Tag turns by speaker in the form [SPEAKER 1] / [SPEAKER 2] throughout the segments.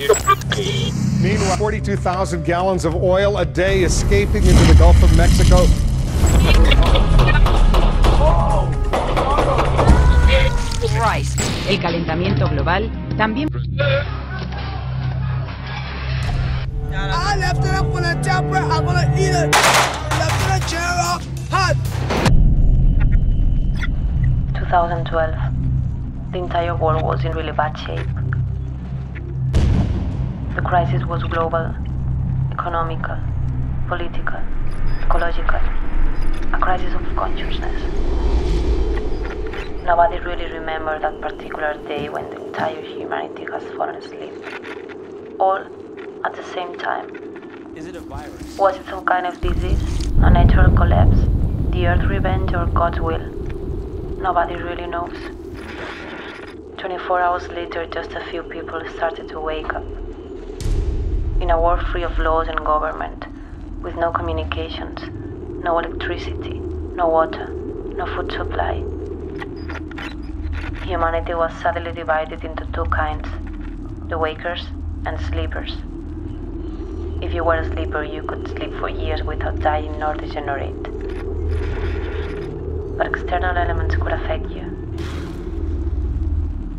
[SPEAKER 1] Meanwhile, 42,000 gallons of oil a day escaping into the Gulf of Mexico.
[SPEAKER 2] Christ. El calentamiento global también
[SPEAKER 3] I left it up on the chopper. I'm gonna eat it. I left it a chair up hot.
[SPEAKER 4] 2012. The entire world was in really bad shape. The crisis was global, economical, political, ecological, a crisis of consciousness. Nobody really remembers that particular day when the entire humanity has fallen asleep. All at the same time.
[SPEAKER 5] Is it a virus?
[SPEAKER 4] Was it some kind of disease, a natural collapse, the Earth revenge, or God's will? Nobody really knows. 24 hours later, just a few people started to wake up. World free of laws and government, with no communications, no electricity, no water, no food supply. Humanity was suddenly divided into two kinds the wakers and sleepers. If you were a sleeper, you could sleep for years without dying nor degenerate. But external elements could affect you.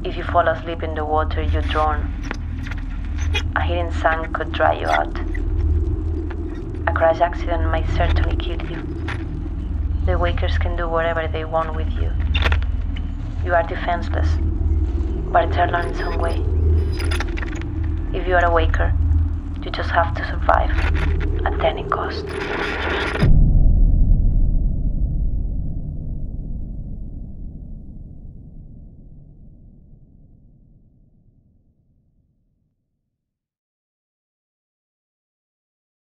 [SPEAKER 4] If you fall asleep in the water, you drown. A hidden sun could dry you out. A crash accident might certainly kill you. The wakers can do whatever they want with you. You are defenseless, but eternal in some way. If you are a waker, you just have to survive at any cost.